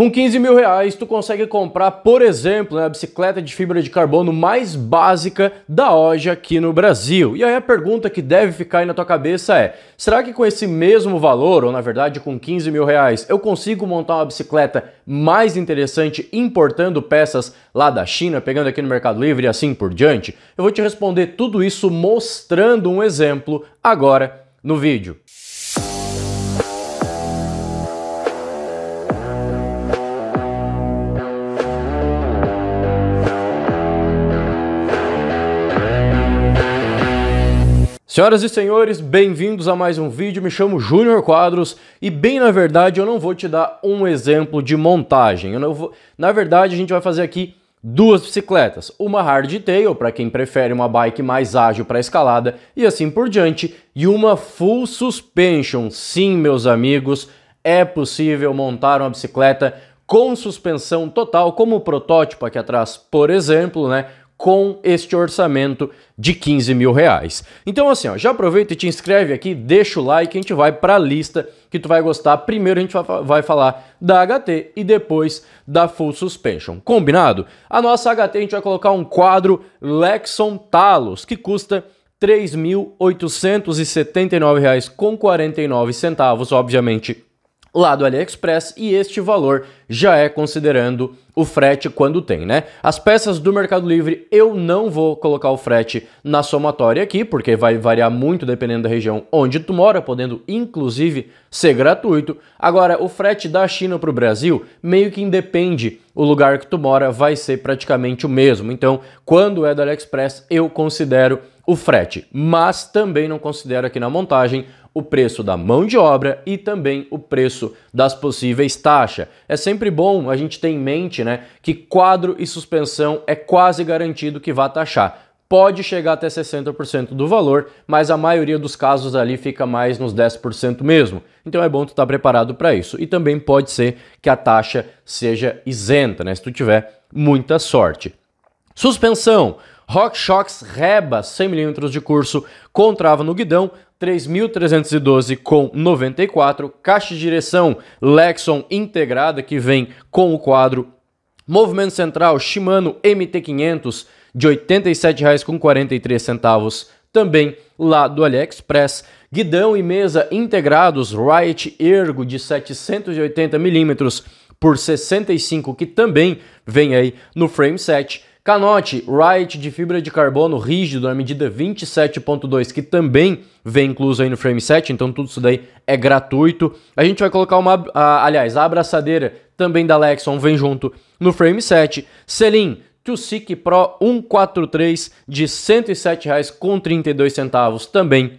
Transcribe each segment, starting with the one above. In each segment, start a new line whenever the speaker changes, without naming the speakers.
Com 15 mil reais, tu consegue comprar, por exemplo, né, a bicicleta de fibra de carbono mais básica da hoje aqui no Brasil. E aí a pergunta que deve ficar aí na tua cabeça é: será que com esse mesmo valor, ou na verdade com 15 mil reais, eu consigo montar uma bicicleta mais interessante importando peças lá da China, pegando aqui no Mercado Livre e assim por diante? Eu vou te responder tudo isso mostrando um exemplo agora no vídeo. Senhoras e senhores, bem-vindos a mais um vídeo. Me chamo Júnior Quadros e, bem na verdade, eu não vou te dar um exemplo de montagem. Vou... Na verdade, a gente vai fazer aqui duas bicicletas, uma hardtail para quem prefere uma bike mais ágil para escalada e assim por diante, e uma full suspension. Sim, meus amigos, é possível montar uma bicicleta com suspensão total, como o protótipo aqui atrás, por exemplo, né? Com este orçamento de 15 mil reais. Então assim, ó, já aproveita e te inscreve aqui, deixa o like, a gente vai para a lista que tu vai gostar. Primeiro a gente vai falar da HT e depois da Full Suspension. Combinado? A nossa HT a gente vai colocar um quadro Lexon Talos, que custa R$ 3.879,49, obviamente lá do AliExpress e este valor já é considerando o frete quando tem, né? As peças do Mercado Livre eu não vou colocar o frete na somatória aqui, porque vai variar muito dependendo da região onde tu mora, podendo inclusive ser gratuito. Agora, o frete da China para o Brasil meio que independe o lugar que tu mora, vai ser praticamente o mesmo. Então, quando é do AliExpress, eu considero o frete, mas também não considero aqui na montagem o preço da mão de obra e também o preço das possíveis taxas. É sempre bom a gente ter em mente né, que quadro e suspensão é quase garantido que vá taxar. Pode chegar até 60% do valor, mas a maioria dos casos ali fica mais nos 10% mesmo. Então é bom tu estar tá preparado para isso. E também pode ser que a taxa seja isenta, né? Se tu tiver muita sorte. Suspensão. RockShox Reba 100mm de curso com trava no guidão, 3.312 com 94, caixa de direção Lexon integrada que vem com o quadro, movimento central Shimano MT500 de R$ 87,43 também lá do AliExpress, guidão e mesa integrados Riot Ergo de 780 mm por 65 que também vem aí no frame set Canote Wright de fibra de carbono rígido na medida 27.2, que também vem incluso aí no frame set, então tudo isso daí é gratuito. A gente vai colocar uma, a, aliás, a abraçadeira também da Lexon vem junto no frame set. Selim Tusic Pro 143 de R$ 107,32 também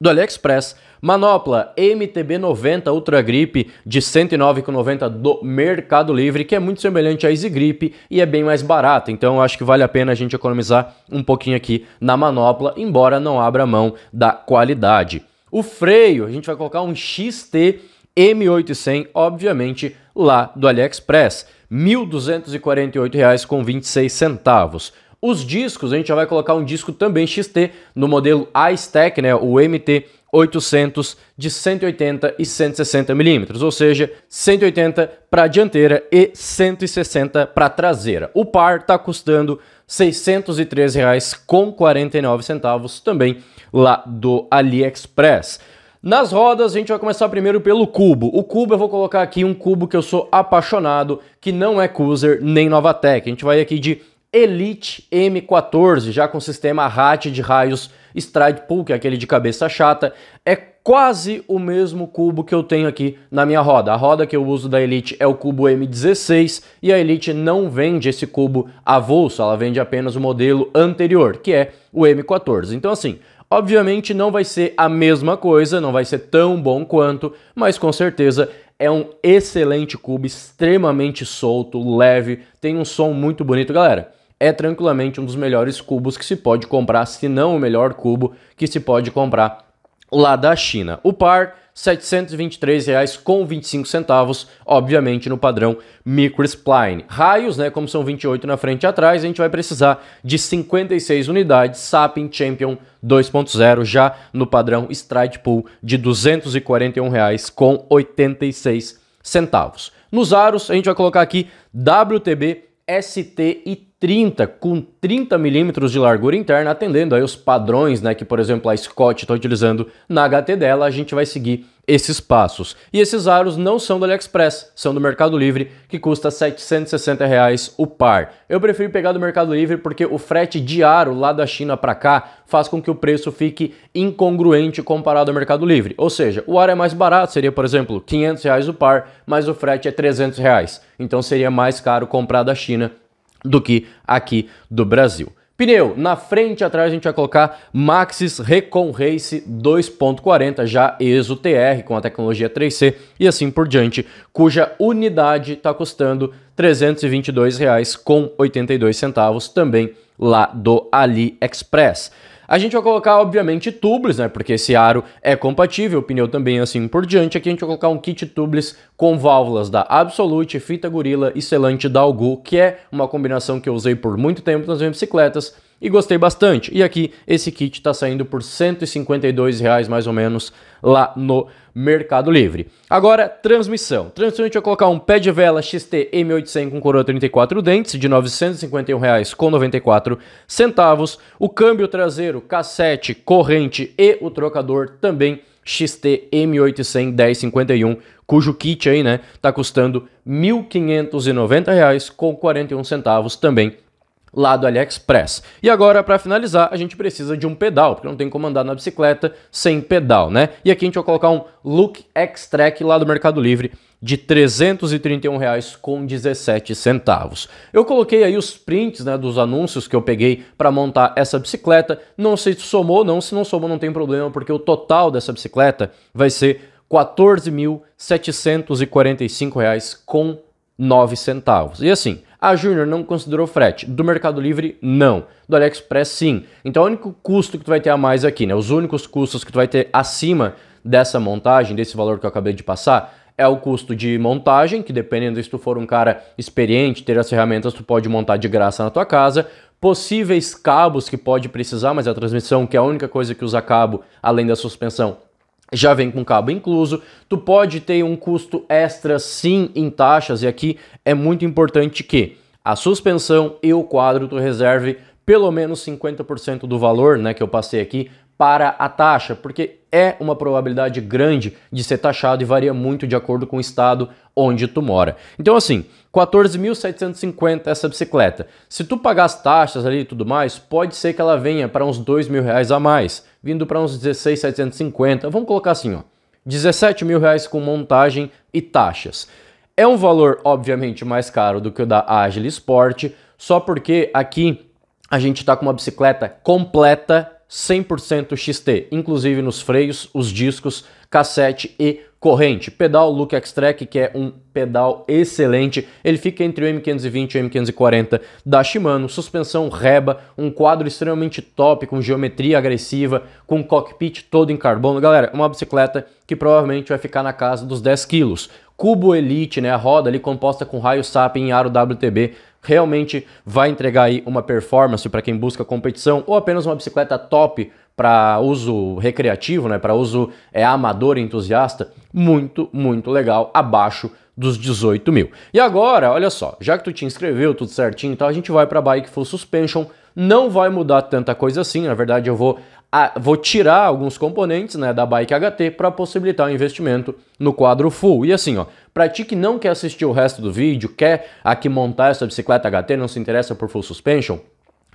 do AliExpress. Manopla MTB90 Ultra Grip de R$ 109,90 do Mercado Livre, que é muito semelhante à Easy Grip e é bem mais barata. Então acho que vale a pena a gente economizar um pouquinho aqui na manopla, embora não abra mão da qualidade. O freio, a gente vai colocar um XT M800, obviamente, lá do AliExpress. R$ 1.248,26. Os discos, a gente já vai colocar um disco também XT no modelo iStack, né, o MT 800 de 180 e 160 milímetros, ou seja, 180 para dianteira e 160 para traseira. O par está custando R$ 613,49 também lá do AliExpress. Nas rodas, a gente vai começar primeiro pelo cubo. O cubo, eu vou colocar aqui um cubo que eu sou apaixonado, que não é Cruiser nem Novatec. A gente vai aqui de Elite M14, já com sistema RAT de raios Stride Pull, que é aquele de cabeça chata, é quase o mesmo cubo que eu tenho aqui na minha roda. A roda que eu uso da Elite é o cubo M16 e a Elite não vende esse cubo avulso, ela vende apenas o modelo anterior, que é o M14. Então assim, obviamente não vai ser a mesma coisa, não vai ser tão bom quanto, mas com certeza é um excelente cubo, extremamente solto, leve, tem um som muito bonito, galera é tranquilamente um dos melhores cubos que se pode comprar, se não o melhor cubo que se pode comprar lá da China. O par R$ 723,25, obviamente no padrão microspline. Raios, né, como são 28 na frente e atrás, a gente vai precisar de 56 unidades Sapin Champion 2.0 já no padrão Stride Pool de R$ 241,86 centavos. Nos aros, a gente vai colocar aqui WTB ST e 30 com 30 milímetros de largura interna, atendendo aí os padrões, né, que por exemplo a Scott está utilizando na HT dela, a gente vai seguir esses passos. E esses aros não são do AliExpress, são do Mercado Livre, que custa 760 reais o par. Eu prefiro pegar do Mercado Livre porque o frete de aro lá da China para cá faz com que o preço fique incongruente comparado ao Mercado Livre. Ou seja, o aro é mais barato, seria por exemplo 500 reais o par, mas o frete é 300 reais. Então seria mais caro comprar da China do que aqui do Brasil. Pneu, na frente e atrás a gente vai colocar Maxxis Recon Race 2.40, já ESO TR com a tecnologia 3C e assim por diante, cuja unidade está custando R$ 322,82 também lá do AliExpress. A gente vai colocar, obviamente, tubos, né? Porque esse aro é compatível, o pneu também assim por diante. Aqui a gente vai colocar um kit tubeless com válvulas da Absolute, fita Gorilla e selante da Algu, que é uma combinação que eu usei por muito tempo nas minhas bicicletas e gostei bastante. E aqui esse kit está saindo por 152 reais mais ou menos lá no Mercado Livre. Agora, transmissão. Transmissão a gente vai colocar um pé de vela XT M800 com coroa 34 dentes de 951 reais com 94 centavos. O câmbio traseiro, cassete, corrente e o trocador também XT M800 1051, cujo kit aí, né, tá custando R$ 1.590 com 41 centavos também lá do AliExpress. E agora, para finalizar, a gente precisa de um pedal, porque não tem como andar na bicicleta sem pedal, né? E aqui a gente vai colocar um Look X-Track lá do Mercado Livre de R$ 331,17 centavos. Eu coloquei aí os prints né, dos anúncios que eu peguei para montar essa bicicleta. Não sei se somou ou não, se não somou não tem problema, porque o total dessa bicicleta vai ser R$ 14.745,09 E assim, a Junior não considerou frete. Do Mercado Livre, não. Do AliExpress, sim. Então, o único custo que tu vai ter a mais aqui, né? Os únicos custos que tu vai ter acima dessa montagem, desse valor que eu acabei de passar, é o custo de montagem, que dependendo se tu for um cara experiente, ter as ferramentas, tu pode montar de graça na tua casa. Possíveis cabos que pode precisar, mas a transmissão, que é a única coisa que usa cabo, além da suspensão, já vem com cabo incluso. Tu pode ter um custo extra sim em taxas, e aqui é muito importante que a suspensão e o quadro tu reserve pelo menos 50% do valor né, que eu passei aqui para a taxa, porque é uma probabilidade grande de ser taxado e varia muito de acordo com o estado onde tu mora. Então assim, 14.750 essa bicicleta. Se tu pagar as taxas ali e tudo mais, pode ser que ela venha para uns 2 mil reais a mais, vindo para uns 16.750. Vamos colocar assim, ó, 17 mil reais com montagem e taxas. É um valor, obviamente, mais caro do que o da Agile Sport, só porque aqui a gente está com uma bicicleta completa 100% XT, inclusive nos freios, os discos, cassete e corrente. Pedal Look X-Track, que é um pedal excelente, ele fica entre o M520 e o M540 da Shimano, suspensão reba, um quadro extremamente top, com geometria agressiva, com cockpit todo em carbono. Galera, uma bicicleta que provavelmente vai ficar na casa dos 10 quilos. Cubo Elite, né, a roda ali composta com raio SAP em aro WTB, realmente vai entregar aí uma performance para quem busca competição ou apenas uma bicicleta top para uso recreativo, né, para uso é, amador entusiasta, muito, muito legal, abaixo dos 18 mil. E agora, olha só, já que tu te inscreveu tudo certinho, então a gente vai para Bike Full Suspension, não vai mudar tanta coisa assim, na verdade eu vou a, vou tirar alguns componentes né, da Bike HT para possibilitar o investimento no quadro full. E assim, ó, para ti que não quer assistir o resto do vídeo, quer aqui montar essa bicicleta HT, não se interessa por full suspension,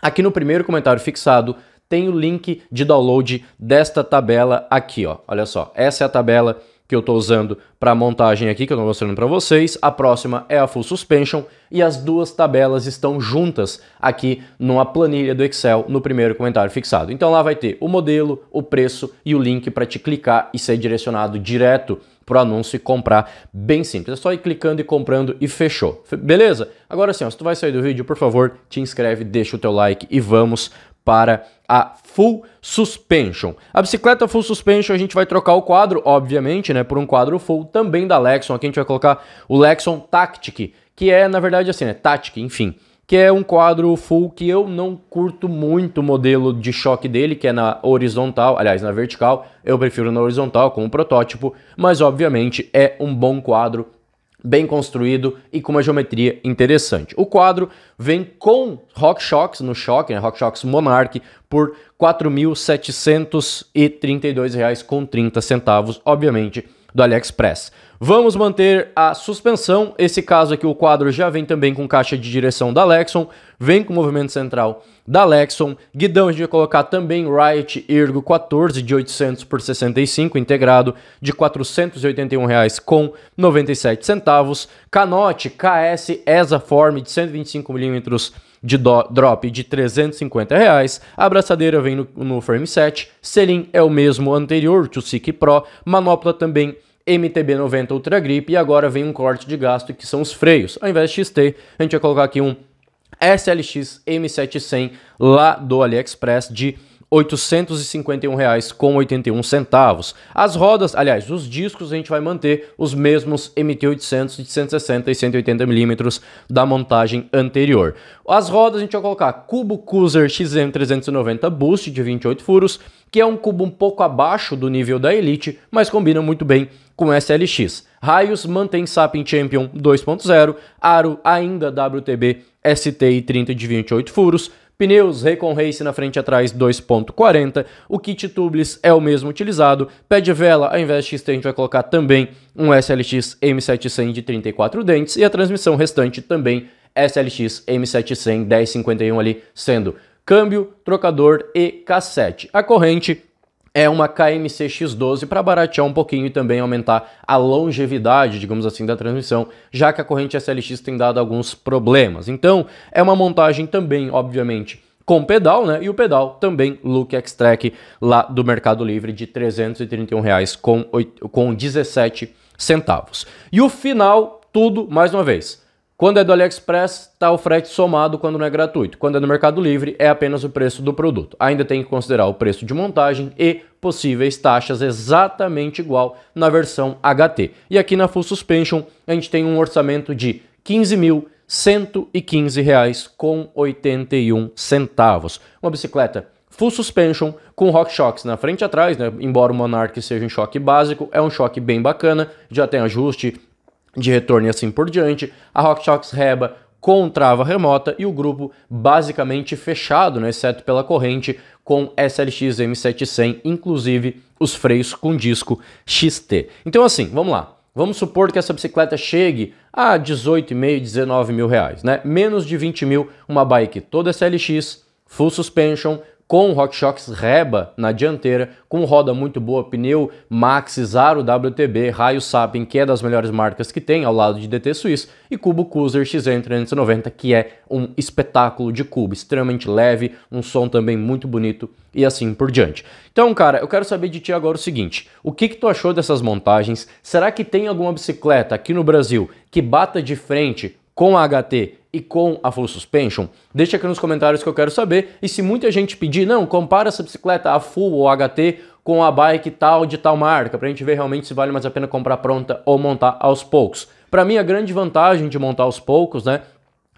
aqui no primeiro comentário fixado tem o link de download desta tabela aqui, ó. Olha só, essa é a tabela que eu estou usando para montagem aqui, que eu estou mostrando para vocês. A próxima é a Full Suspension e as duas tabelas estão juntas aqui numa planilha do Excel no primeiro comentário fixado. Então lá vai ter o modelo, o preço e o link para te clicar e ser direcionado direto para o anúncio e comprar bem simples. É só ir clicando e comprando e fechou. Beleza? Agora sim, ó, se tu vai sair do vídeo, por favor, te inscreve, deixa o teu like e vamos para a Full Suspension. A bicicleta Full Suspension a gente vai trocar o quadro, obviamente, né, por um quadro full também da Lexon. Aqui a gente vai colocar o Lexon Tactic, que é, na verdade, assim, né, Tactic, enfim, que é um quadro full que eu não curto muito o modelo de choque dele, que é na horizontal, aliás, na vertical. Eu prefiro na horizontal como protótipo, mas obviamente é um bom quadro bem construído e com uma geometria interessante. O quadro vem com RockShox no choque, né, RockShox Monarch, por R$ 4.732,30, obviamente, do AliExpress. Vamos manter a suspensão. Esse caso aqui, o quadro já vem também com caixa de direção da Lexon, vem com movimento central da Lexon. Guidão a gente vai colocar também Riot Ergo 14 de 800 por 65 integrado de 481 reais com 97 centavos. Canote KS ESA Form de 125 milímetros de drop de 350 reais. A abraçadeira vem no, no frame set. Selim é o mesmo anterior, Tusic Pro. Manopla também MTB90 Ultra Grip e agora vem um corte de gasto que são os freios. Ao invés de XT, a gente vai colocar aqui um SLX M700 lá do AliExpress de R$ 851,81. As rodas, aliás, os discos a gente vai manter os mesmos MT800 de 160 e 180 milímetros da montagem anterior. As rodas a gente vai colocar Cubo Cruiser XM390 Boost de 28 furos, que é um cubo um pouco abaixo do nível da Elite, mas combina muito bem com SLX. Raios mantém Sapien Champion 2.0, aro ainda WTB STI 30 de 28 furos, Pneus Recon Race na frente e atrás 2.40. O kit tubeless é o mesmo utilizado. Pé de vela, ao invés de a gente vai colocar também um SLX M700 de 34 dentes. E a transmissão restante também SLX M700 1051 ali, sendo câmbio, trocador e cassete. A corrente é uma KMC X12 para baratear um pouquinho e também aumentar a longevidade, digamos assim, da transmissão, já que a corrente SLX tem dado alguns problemas. Então, é uma montagem também, obviamente, com pedal, né? E o pedal também Look X-Track lá do Mercado Livre de 331 reais com, 8, com 17 centavos. E o final, tudo mais uma vez. Quando é do AliExpress, está o frete somado quando não é gratuito. Quando é no Mercado Livre, é apenas o preço do produto. Ainda tem que considerar o preço de montagem e possíveis taxas exatamente igual na versão HT. E aqui na Full Suspension, a gente tem um orçamento de R$ 15.115,81 centavos. Uma bicicleta Full Suspension com RockShox na frente e atrás, né? embora o Monarch seja um choque básico, é um choque bem bacana, já tem ajuste de retorno e assim por diante. A RockShox Reba com trava remota e o grupo basicamente fechado, né, exceto pela corrente, com SLX M700, inclusive os freios com disco XT. Então assim, vamos lá. Vamos supor que essa bicicleta chegue a 18,5, 19 mil reais, né? Menos de 20 mil, uma bike toda SLX, full suspension, com RockShox Reba na dianteira, com roda muito boa, pneu Max Zaro WTB, raio Sapien, que é das melhores marcas que tem, ao lado de DT Suisse, e cubo Cruiser XM390, que é um espetáculo de cubo, extremamente leve, um som também muito bonito e assim por diante. Então, cara, eu quero saber de ti agora o seguinte: o que, que tu achou dessas montagens? Será que tem alguma bicicleta aqui no Brasil que bata de frente com a HT e com a full suspension? Deixa aqui nos comentários que eu quero saber. E se muita gente pedir, não, compara essa bicicleta a full ou HT com a bike tal de tal marca, pra gente ver realmente se vale mais a pena comprar pronta ou montar aos poucos. Para mim, a grande vantagem de montar aos poucos, né,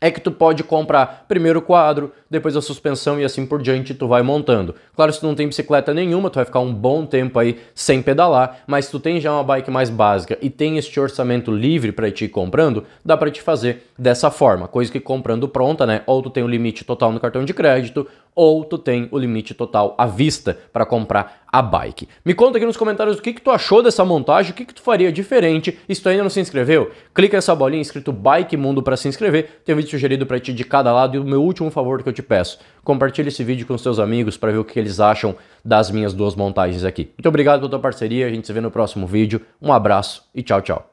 é que tu pode comprar primeiro o quadro, depois a suspensão e assim por diante tu vai montando. Claro, se tu não tem bicicleta nenhuma, tu vai ficar um bom tempo aí sem pedalar, mas se tu tem já uma bike mais básica e tem este orçamento livre para ir comprando, dá para te fazer dessa forma, coisa que comprando pronta, né? Ou tu tem o limite total no cartão de crédito, ou tu tem o limite total à vista para comprar a bike. Me conta aqui nos comentários o que, que tu achou dessa montagem, o que, que tu faria diferente. Se tu ainda não se inscreveu, clica nessa bolinha escrito Bike Mundo para se inscrever. Tem um vídeo sugerido para ti de cada lado e o meu último favor que eu te peço, compartilhe esse vídeo com seus amigos para ver o que eles acham das minhas duas montagens aqui. Muito obrigado pela tua parceria, a gente se vê no próximo vídeo. Um abraço e tchau, tchau.